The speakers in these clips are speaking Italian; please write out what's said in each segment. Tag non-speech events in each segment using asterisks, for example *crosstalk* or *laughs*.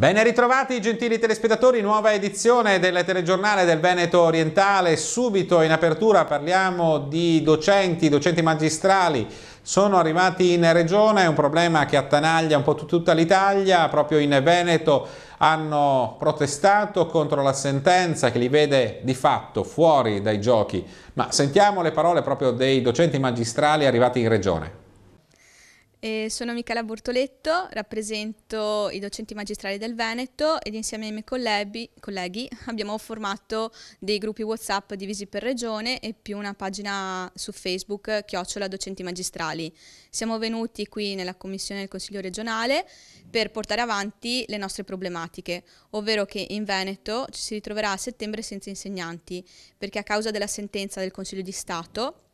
Ben ritrovati gentili telespettatori, nuova edizione del telegiornale del Veneto Orientale. Subito in apertura parliamo di docenti, docenti magistrali. Sono arrivati in regione, è un problema che attanaglia un po' tutta l'Italia. Proprio in Veneto hanno protestato contro la sentenza che li vede di fatto fuori dai giochi. Ma sentiamo le parole proprio dei docenti magistrali arrivati in regione. E sono Michela Bortoletto, rappresento i docenti magistrali del Veneto ed insieme ai miei colleghi, colleghi, *laughs* abbiamo formato dei gruppi WhatsApp divisi per regione e più una pagina su Facebook chiocciola docenti magistrali. Siamo venuti qui nella commissione del Consiglio regionale per portare avanti le nostre problematiche, ovvero che in Veneto ci si ritroverà a settembre senza insegnanti perché a causa della sentenza del Consiglio di Stato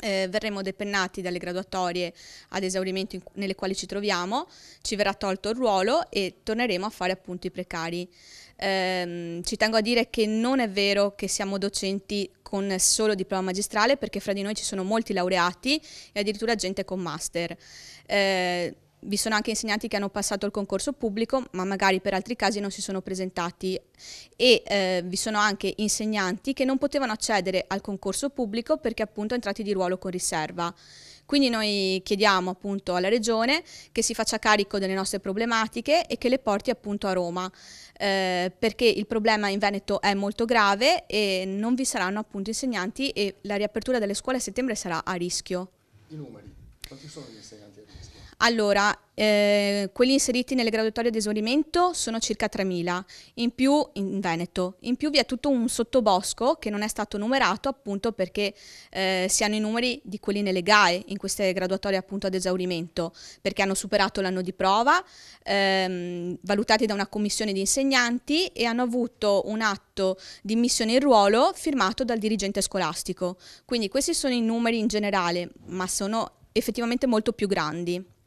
eh, verremo depennati dalle graduatorie ad esaurimento in, nelle quali ci troviamo, ci verrà tolto il ruolo e torneremo a fare appunto i precari. Eh, ci tengo a dire che non è vero che siamo docenti con solo diploma magistrale perché fra di noi ci sono molti laureati e addirittura gente con master. Eh, vi sono anche insegnanti che hanno passato il concorso pubblico, ma magari per altri casi non si sono presentati e eh, vi sono anche insegnanti che non potevano accedere al concorso pubblico perché appunto entrati di ruolo con riserva. Quindi noi chiediamo appunto alla Regione che si faccia carico delle nostre problematiche e che le porti appunto a Roma, eh, perché il problema in Veneto è molto grave e non vi saranno appunto insegnanti e la riapertura delle scuole a settembre sarà a rischio. I numeri, quanti sono gli insegnanti? Allora, eh, quelli inseriti nelle graduatorie di esaurimento sono circa 3.000, in più in Veneto. In più vi è tutto un sottobosco che non è stato numerato appunto perché eh, si hanno i numeri di quelli nelle GAE in queste graduatorie appunto ad esaurimento, perché hanno superato l'anno di prova, ehm, valutati da una commissione di insegnanti e hanno avuto un atto di missione in ruolo firmato dal dirigente scolastico. Quindi questi sono i numeri in generale, ma sono effettivamente molto più grandi.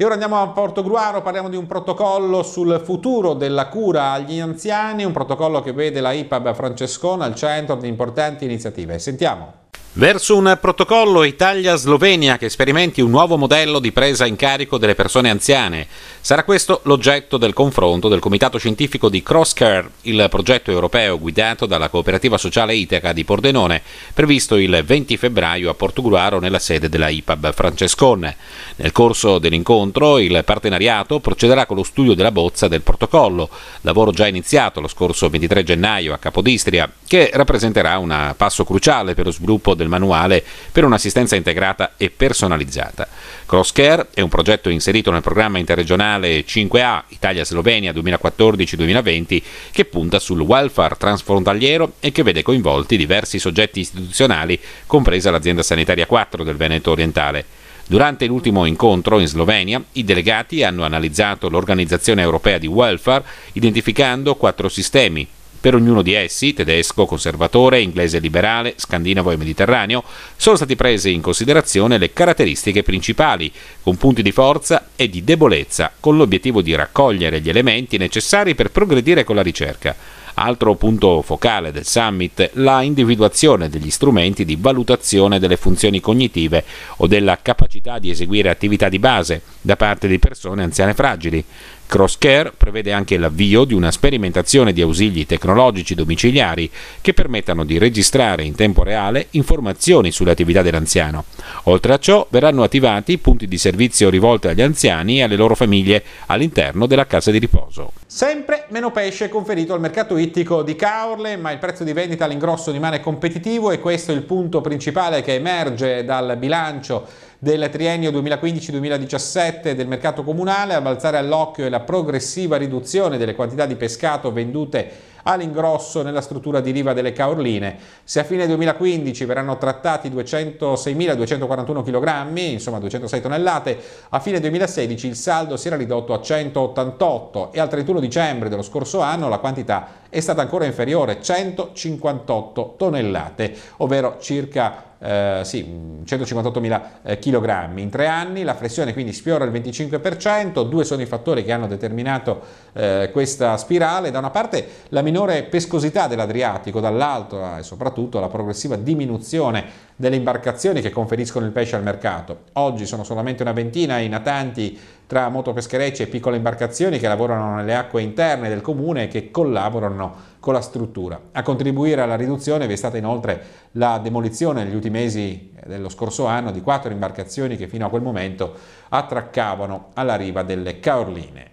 E ora andiamo a Portogruaro, parliamo di un protocollo sul futuro della cura agli anziani, un protocollo che vede la IPAB Francescona al centro di importanti iniziative. Sentiamo. Verso un protocollo Italia-Slovenia che sperimenti un nuovo modello di presa in carico delle persone anziane. Sarà questo l'oggetto del confronto del Comitato Scientifico di Crosscare, il progetto europeo guidato dalla cooperativa sociale Iteca di Pordenone, previsto il 20 febbraio a Portogruaro nella sede della IPAB Francescone. Nel corso dell'incontro il partenariato procederà con lo studio della bozza del protocollo, lavoro già iniziato lo scorso 23 gennaio a Capodistria, che rappresenterà un passo cruciale per lo sviluppo del manuale per un'assistenza integrata e personalizzata. Crosscare è un progetto inserito nel programma interregionale 5A Italia-Slovenia 2014-2020 che punta sul welfare transfrontaliero e che vede coinvolti diversi soggetti istituzionali, compresa l'azienda sanitaria 4 del Veneto orientale. Durante l'ultimo incontro in Slovenia, i delegati hanno analizzato l'Organizzazione Europea di Welfare, identificando quattro sistemi, per ognuno di essi, tedesco, conservatore, inglese liberale, scandinavo e mediterraneo, sono state prese in considerazione le caratteristiche principali, con punti di forza e di debolezza, con l'obiettivo di raccogliere gli elementi necessari per progredire con la ricerca. Altro punto focale del summit, la individuazione degli strumenti di valutazione delle funzioni cognitive o della capacità di eseguire attività di base da parte di persone anziane fragili. Crosscare prevede anche l'avvio di una sperimentazione di ausili tecnologici domiciliari che permettano di registrare in tempo reale informazioni sulle attività dell'anziano. Oltre a ciò verranno attivati punti di servizio rivolti agli anziani e alle loro famiglie all'interno della casa di riposo. Sempre meno pesce conferito al mercato ittico di Caorle, ma il prezzo di vendita all'ingrosso rimane competitivo e questo è il punto principale che emerge dal bilancio del triennio 2015-2017 del mercato comunale, a balzare all'occhio è la progressiva riduzione delle quantità di pescato vendute all'ingrosso nella struttura di riva delle Caorline. Se a fine 2015 verranno trattati 206.241 kg, insomma 206 tonnellate, a fine 2016 il saldo si era ridotto a 188 e al 31 dicembre dello scorso anno la quantità è stata ancora inferiore, 158 tonnellate, ovvero circa eh, sì, 158.000 eh, kg. In tre anni la flessione quindi sfiora il 25%, due sono i fattori che hanno determinato eh, questa spirale, da una parte la minore pescosità dell'Adriatico dall'alto e soprattutto la progressiva diminuzione delle imbarcazioni che conferiscono il pesce al mercato. Oggi sono solamente una ventina i natanti tra motopescherecci e piccole imbarcazioni che lavorano nelle acque interne del comune e che collaborano con la struttura. A contribuire alla riduzione vi è stata inoltre la demolizione negli ultimi mesi dello scorso anno di quattro imbarcazioni che fino a quel momento attraccavano alla riva delle Caorline.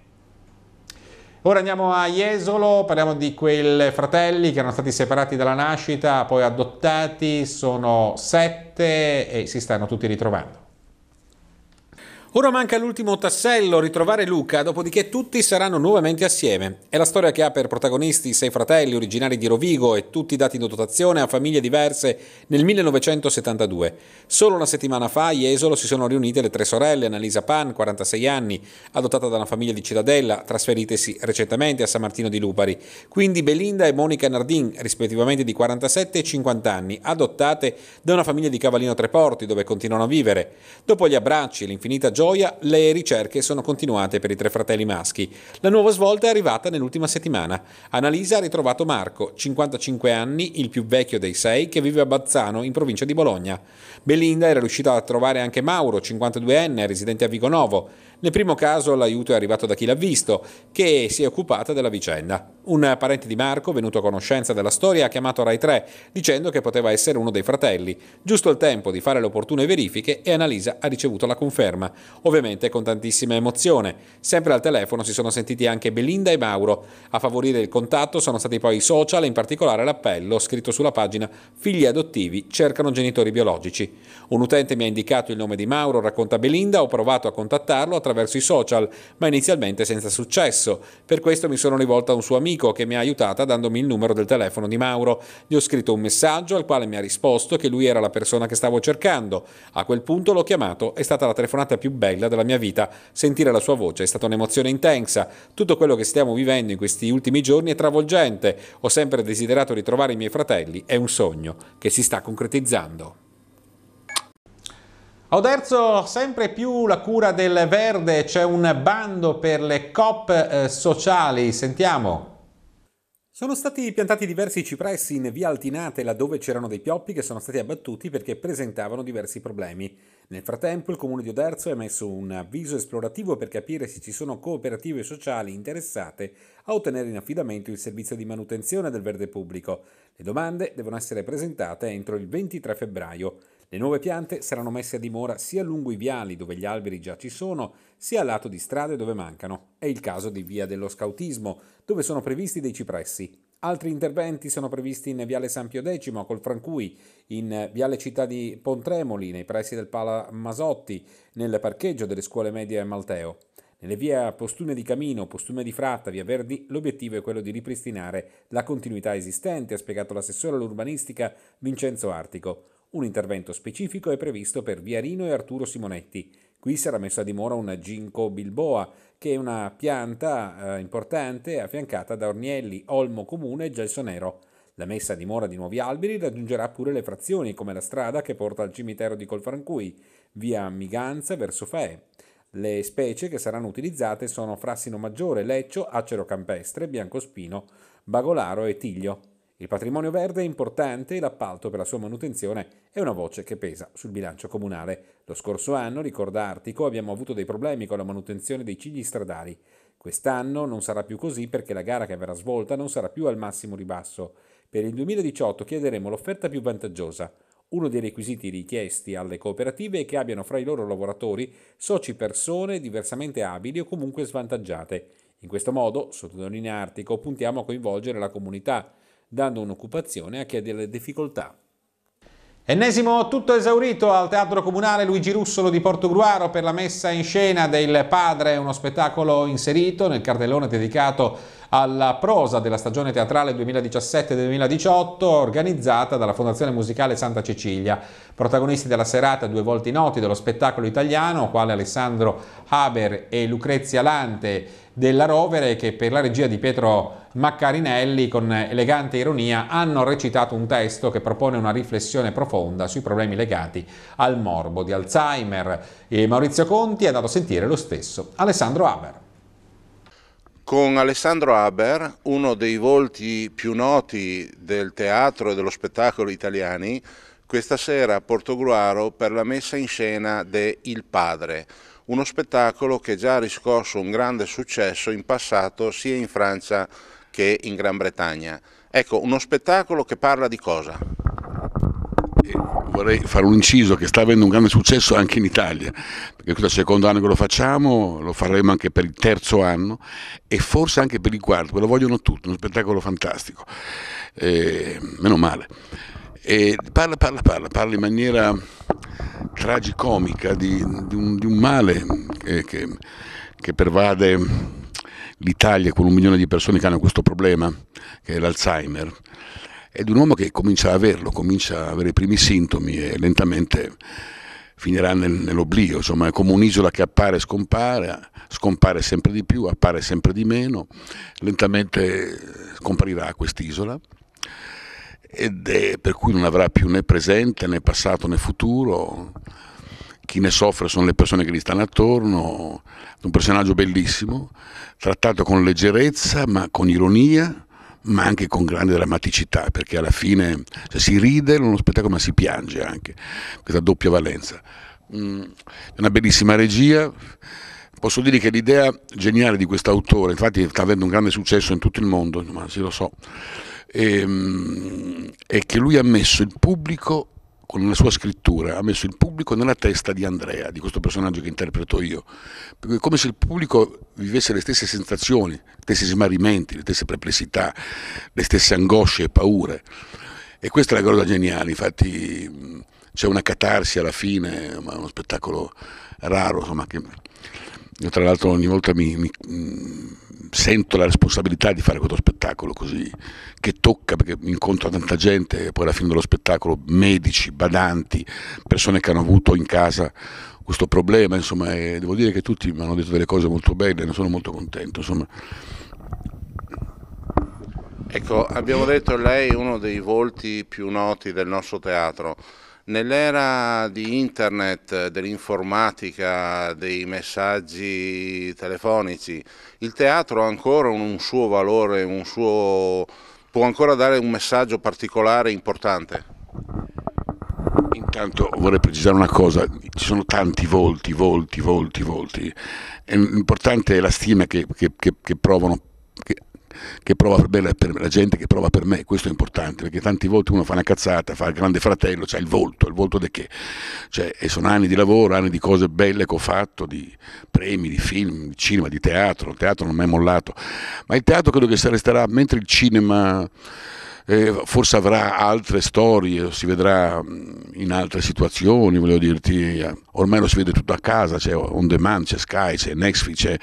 Ora andiamo a Jesolo, parliamo di quei fratelli che erano stati separati dalla nascita, poi adottati, sono sette e si stanno tutti ritrovando. Ora manca l'ultimo tassello, ritrovare Luca, dopodiché tutti saranno nuovamente assieme. È la storia che ha per protagonisti sei fratelli originari di Rovigo e tutti dati in dotazione a famiglie diverse nel 1972. Solo una settimana fa a Jesolo si sono riunite le tre sorelle, Annalisa Pan, 46 anni, adottata da una famiglia di Cittadella, trasferitesi recentemente a San Martino di Lupari, quindi Belinda e Monica Nardin, rispettivamente di 47 e 50 anni, adottate da una famiglia di Cavallino Treporti, dove continuano a vivere. Dopo gli abbracci e l'infinita gioia, gioia, le ricerche sono continuate per i tre fratelli maschi. La nuova svolta è arrivata nell'ultima settimana. Annalisa ha ritrovato Marco, 55 anni, il più vecchio dei sei, che vive a Bazzano, in provincia di Bologna. Belinda era riuscita a trovare anche Mauro, 52enne, residente a Vigonovo. Nel primo caso l'aiuto è arrivato da chi l'ha visto, che si è occupata della vicenda. Un parente di Marco, venuto a conoscenza della storia, ha chiamato Rai 3 dicendo che poteva essere uno dei fratelli. Giusto il tempo di fare le opportune verifiche e Annalisa ha ricevuto la conferma, ovviamente con tantissima emozione. Sempre al telefono si sono sentiti anche Belinda e Mauro. A favorire il contatto sono stati poi i social e in particolare l'appello scritto sulla pagina Figli adottivi cercano genitori biologici. Un utente mi ha indicato il nome di Mauro, racconta Belinda, ho provato a contattarlo attraverso i social, ma inizialmente senza successo. Per questo mi sono rivolta a un suo amico che mi ha aiutata dandomi il numero del telefono di Mauro. Gli ho scritto un messaggio al quale mi ha risposto che lui era la persona che stavo cercando. A quel punto l'ho chiamato, è stata la telefonata più bella della mia vita. Sentire la sua voce è stata un'emozione intensa. Tutto quello che stiamo vivendo in questi ultimi giorni è travolgente. Ho sempre desiderato ritrovare i miei fratelli, è un sogno che si sta concretizzando. Oderzo sempre più la cura del verde, c'è un bando per le COP eh, sociali, sentiamo. Sono stati piantati diversi cipressi in via Altinate laddove c'erano dei pioppi che sono stati abbattuti perché presentavano diversi problemi. Nel frattempo il comune di Oderzo ha emesso un avviso esplorativo per capire se ci sono cooperative sociali interessate a ottenere in affidamento il servizio di manutenzione del verde pubblico. Le domande devono essere presentate entro il 23 febbraio. Le nuove piante saranno messe a dimora sia lungo i viali dove gli alberi già ci sono, sia a lato di strade dove mancano. È il caso di Via dello Scautismo, dove sono previsti dei cipressi. Altri interventi sono previsti in Viale San Pio X a Colfrancui, in Viale Città di Pontremoli, nei pressi del Pala Masotti, nel parcheggio delle scuole medie a Malteo. Nelle vie Postume di Camino, Postume di Fratta, Via Verdi, l'obiettivo è quello di ripristinare la continuità esistente, ha spiegato l'assessore all'urbanistica Vincenzo Artico. Un intervento specifico è previsto per Viarino e Arturo Simonetti. Qui sarà messa a dimora una ginkgo bilboa, che è una pianta eh, importante affiancata da ornielli, olmo comune e gelso nero. La messa a dimora di nuovi alberi raggiungerà pure le frazioni, come la strada che porta al cimitero di Colfrancui, via Miganza verso Fae. Le specie che saranno utilizzate sono frassino maggiore, leccio, acero campestre, biancospino, bagolaro e tiglio. Il patrimonio verde è importante e l'appalto per la sua manutenzione è una voce che pesa sul bilancio comunale. Lo scorso anno, ricorda Artico, abbiamo avuto dei problemi con la manutenzione dei cigli stradali. Quest'anno non sarà più così perché la gara che verrà svolta non sarà più al massimo ribasso. Per il 2018 chiederemo l'offerta più vantaggiosa. Uno dei requisiti richiesti alle cooperative è che abbiano fra i loro lavoratori soci persone diversamente abili o comunque svantaggiate. In questo modo, sottolinea Artico, puntiamo a coinvolgere la comunità dando un'occupazione a chi ha delle difficoltà. Ennesimo tutto esaurito al Teatro Comunale Luigi Russolo di Portogruaro per la messa in scena del Padre, uno spettacolo inserito nel cartellone dedicato alla prosa della stagione teatrale 2017-2018 organizzata dalla Fondazione Musicale Santa Cecilia. Protagonisti della serata due volti noti dello spettacolo italiano, quale Alessandro Haber e Lucrezia Lante della Rovere che per la regia di Pietro Maccarinelli con elegante ironia hanno recitato un testo che propone una riflessione profonda sui problemi legati al morbo di Alzheimer e Maurizio Conti è andato a sentire lo stesso Alessandro Haber. con Alessandro Haber, uno dei volti più noti del teatro e dello spettacolo italiani, questa sera a Portogruaro per la messa in scena de Il Padre, uno spettacolo che già ha riscosso un grande successo in passato sia in Francia che in Gran Bretagna. Ecco, uno spettacolo che parla di cosa? vorrei fare un inciso che sta avendo un grande successo anche in Italia, perché questo è il secondo anno che lo facciamo, lo faremo anche per il terzo anno e forse anche per il quarto, lo vogliono tutti, uno spettacolo fantastico, eh, meno male. E parla, parla, parla, parla in maniera tragicomica di, di, un, di un, male che, che, che pervade l'Italia con un milione di persone che hanno questo problema, che è l'Alzheimer. Di un uomo che comincia a averlo, comincia a avere i primi sintomi e lentamente finirà nel, nell'oblio, insomma è come un'isola che appare e scompare, scompare sempre di più, appare sempre di meno, lentamente scomparirà quest'isola. ed è per cui non avrà più né presente né passato né futuro, chi ne soffre sono le persone che gli stanno attorno, un personaggio bellissimo, trattato con leggerezza ma con ironia, ma anche con grande drammaticità, perché alla fine cioè, si ride in uno spettacolo ma si piange anche, questa doppia valenza. Mm, è una bellissima regia, posso dire che l'idea geniale di questo autore, infatti sta avendo un grande successo in tutto il mondo, ma sì lo so, è, ehm, è che lui ha messo il pubblico con la sua scrittura ha messo il pubblico nella testa di Andrea, di questo personaggio che interpreto io, perché è come se il pubblico vivesse le stesse sensazioni, gli stessi smarrimenti, le stesse perplessità, le stesse angosce e paure. E questa è la cosa geniale, infatti c'è una catarsi alla fine, è uno spettacolo raro, insomma, che io tra l'altro ogni volta mi, mi sento la responsabilità di fare questo spettacolo così, che tocca perché incontro tanta gente e poi alla fine dello spettacolo medici, badanti, persone che hanno avuto in casa questo problema, insomma, devo dire che tutti mi hanno detto delle cose molto belle, ne sono molto contento, insomma. Ecco, abbiamo detto lei è uno dei volti più noti del nostro teatro. Nell'era di internet, dell'informatica, dei messaggi telefonici, il teatro ha ancora un suo valore, un suo... può ancora dare un messaggio particolare importante? Intanto vorrei precisare una cosa, ci sono tanti volti, volti, volti, volti. L'importante è la stima che, che, che, che provano che prova per me, per la gente che prova per me, questo è importante, perché tanti volte uno fa una cazzata, fa il grande fratello, c'è il volto, il volto di che? Cioè, e sono anni di lavoro, anni di cose belle che ho fatto, di premi, di film, di cinema, di teatro, il teatro non mi è mollato, ma il teatro credo che resterà, mentre il cinema eh, forse avrà altre storie, si vedrà in altre situazioni, voglio dirti, eh, ormai lo si vede tutto a casa, c'è On Demand, c'è Sky, c'è Netflix, c'è,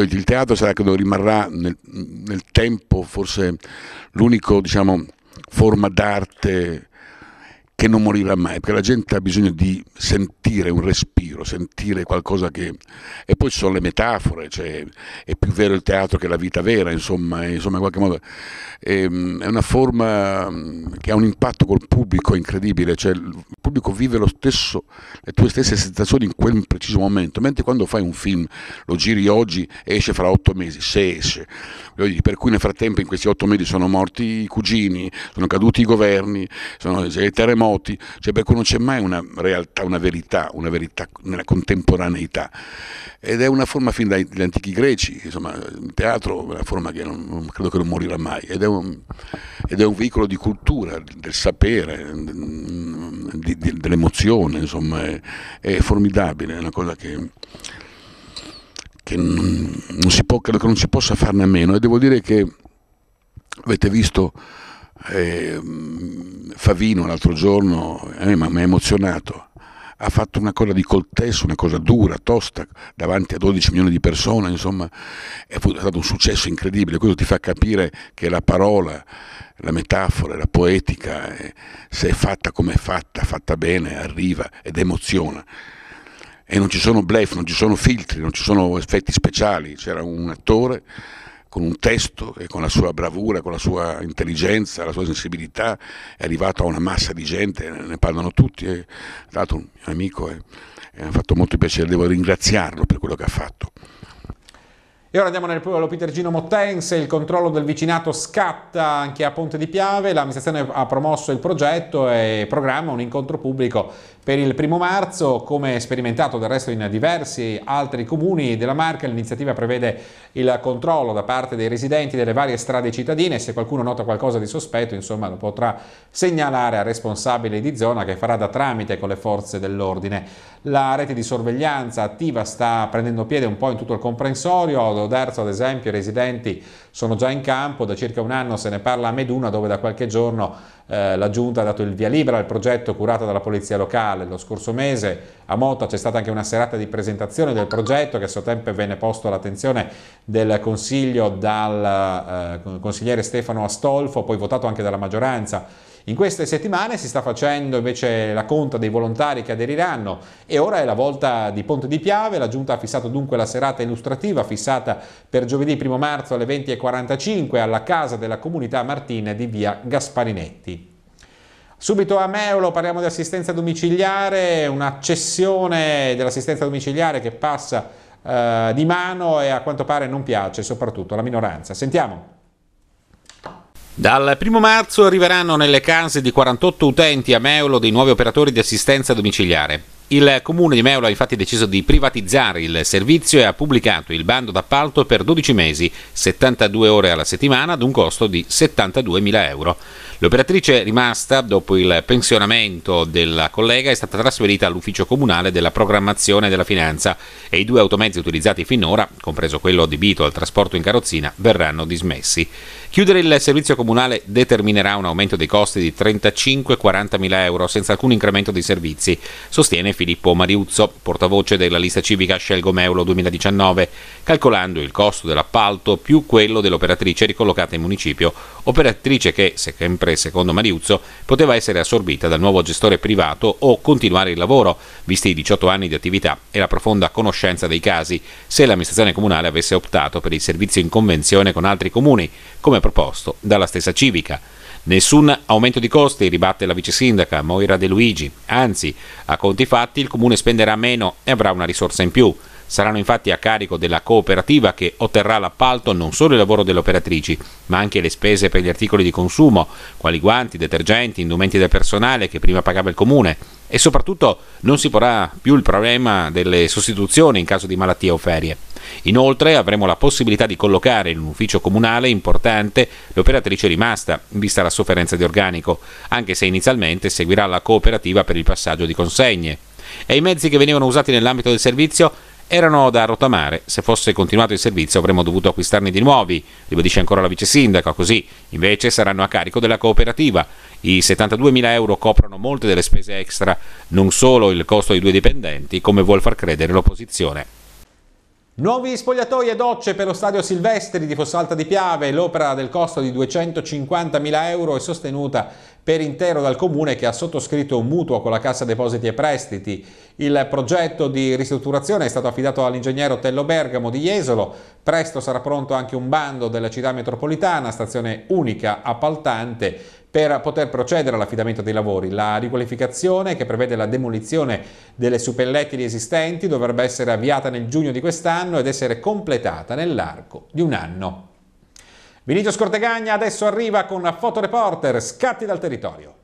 il teatro sarà che rimarrà nel, nel tempo forse l'unico diciamo, forma d'arte che non morirà mai, perché la gente ha bisogno di sentire un respiro, sentire qualcosa che... E poi ci sono le metafore, cioè è più vero il teatro che la vita vera, insomma, insomma in qualche modo ehm, è una forma mm, che ha un impatto col pubblico incredibile, cioè il pubblico vive lo stesso, le tue stesse sensazioni in quel preciso momento, mentre quando fai un film, lo giri oggi, esce fra otto mesi, se esce, per cui nel frattempo in questi otto mesi sono morti i cugini, sono caduti i governi, sono i terremoti, noti, cioè per cui non c'è mai una realtà, una verità, una verità nella contemporaneità. Ed è una forma fin dagli antichi greci, insomma, il teatro è una forma che non, non credo che non morirà mai, ed è, un, ed è un veicolo di cultura, del sapere, di, di, dell'emozione, insomma, è, è, formidabile, è una cosa che, che non, si può, credo che non si possa farne a meno. E devo dire che avete visto eh, Favino l'altro giorno eh, mi ha emozionato ha fatto una cosa di coltesso, una cosa dura, tosta, davanti a 12 milioni di persone, insomma, è stato un successo incredibile. Questo ti fa capire che la parola, la metafora, la poetica, eh, se è fatta come è fatta, fatta bene, arriva ed emoziona. E non ci sono blef, non ci sono filtri, non ci sono effetti speciali. C'era un attore con un testo e con la sua bravura, con la sua intelligenza, la sua sensibilità, è arrivato a una massa di gente, ne parlano tutti, è stato un mio amico e, e ha fatto molto piacere, devo ringraziarlo per quello che ha fatto. E ora andiamo nel pueblo Pitergino Mottense, il controllo del vicinato scatta anche a Ponte di Piave, l'amministrazione ha promosso il progetto e programma un incontro pubblico per il primo marzo, come sperimentato del resto in diversi altri comuni della Marca, l'iniziativa prevede il controllo da parte dei residenti delle varie strade cittadine. Se qualcuno nota qualcosa di sospetto, insomma, lo potrà segnalare al responsabile di zona che farà da tramite con le forze dell'ordine. La rete di sorveglianza attiva sta prendendo piede un po' in tutto il comprensorio, ad Oderzo ad esempio i residenti sono già in campo, da circa un anno se ne parla a Meduna dove da qualche giorno eh, la Giunta ha dato il via libera al progetto curato dalla Polizia Locale. Lo scorso mese a Mota c'è stata anche una serata di presentazione del progetto che a suo tempo venne posto all'attenzione del Consiglio dal eh, consigliere Stefano Astolfo, poi votato anche dalla maggioranza. In queste settimane si sta facendo invece la conta dei volontari che aderiranno e ora è la volta di Ponte di Piave, la Giunta ha fissato dunque la serata illustrativa fissata per giovedì 1 marzo alle 20.45 alla Casa della Comunità Martina di via Gasparinetti. Subito a Meolo parliamo di assistenza domiciliare, una cessione dell'assistenza domiciliare che passa eh, di mano e a quanto pare non piace soprattutto alla minoranza. Sentiamo. Dal 1 marzo arriveranno nelle case di 48 utenti a Meolo dei nuovi operatori di assistenza domiciliare. Il comune di Meolo ha infatti deciso di privatizzare il servizio e ha pubblicato il bando d'appalto per 12 mesi, 72 ore alla settimana, ad un costo di 72.000 euro. L'operatrice rimasta, dopo il pensionamento della collega, è stata trasferita all'ufficio comunale della programmazione della finanza e i due automezzi utilizzati finora, compreso quello adibito al trasporto in carrozzina, verranno dismessi. Chiudere il servizio comunale determinerà un aumento dei costi di 35-40 mila euro senza alcun incremento dei servizi, sostiene Filippo Mariuzzo, portavoce della lista civica Scelgo Meulo 2019, calcolando il costo dell'appalto più quello dell'operatrice ricollocata in municipio, operatrice che, sempre secondo Mariuzzo, poteva essere assorbita dal nuovo gestore privato o continuare il lavoro, visti i 18 anni di attività e la profonda conoscenza dei casi, se l'amministrazione comunale avesse optato per il servizio in convenzione con altri comuni, come proposto dalla stessa Civica. Nessun aumento di costi, ribatte la vice sindaca Moira De Luigi, anzi, a conti fatti il comune spenderà meno e avrà una risorsa in più. Saranno infatti a carico della cooperativa che otterrà l'appalto non solo il lavoro delle operatrici, ma anche le spese per gli articoli di consumo, quali guanti, detergenti, indumenti del personale che prima pagava il comune e soprattutto non si porrà più il problema delle sostituzioni in caso di malattia o ferie. Inoltre avremo la possibilità di collocare in un ufficio comunale importante l'operatrice rimasta, vista la sofferenza di organico, anche se inizialmente seguirà la cooperativa per il passaggio di consegne. E i mezzi che venivano usati nell'ambito del servizio erano da rottamare. Se fosse continuato il servizio avremmo dovuto acquistarne di nuovi, ribadisce ancora la vice sindaca, così invece saranno a carico della cooperativa. I 72.000 euro coprono molte delle spese extra, non solo il costo dei due dipendenti, come vuol far credere l'opposizione. Nuovi spogliatoi e docce per lo stadio Silvestri di Fossalta di Piave, l'opera del costo di 250.000 euro è sostenuta per intero dal comune che ha sottoscritto un mutuo con la Cassa Depositi e Prestiti. Il progetto di ristrutturazione è stato affidato all'ingegnere Otello Bergamo di Jesolo, presto sarà pronto anche un bando della città metropolitana, stazione unica appaltante per poter procedere all'affidamento dei lavori. La riqualificazione, che prevede la demolizione delle suppellettili esistenti, dovrebbe essere avviata nel giugno di quest'anno ed essere completata nell'arco di un anno. Vinicio Scortegagna adesso arriva con Fotoreporter, scatti dal territorio.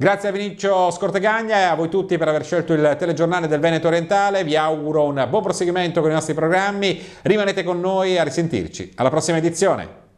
Grazie a Vinicio Scortegagna e a voi tutti per aver scelto il telegiornale del Veneto Orientale. Vi auguro un buon proseguimento con i nostri programmi. Rimanete con noi a risentirci. Alla prossima edizione.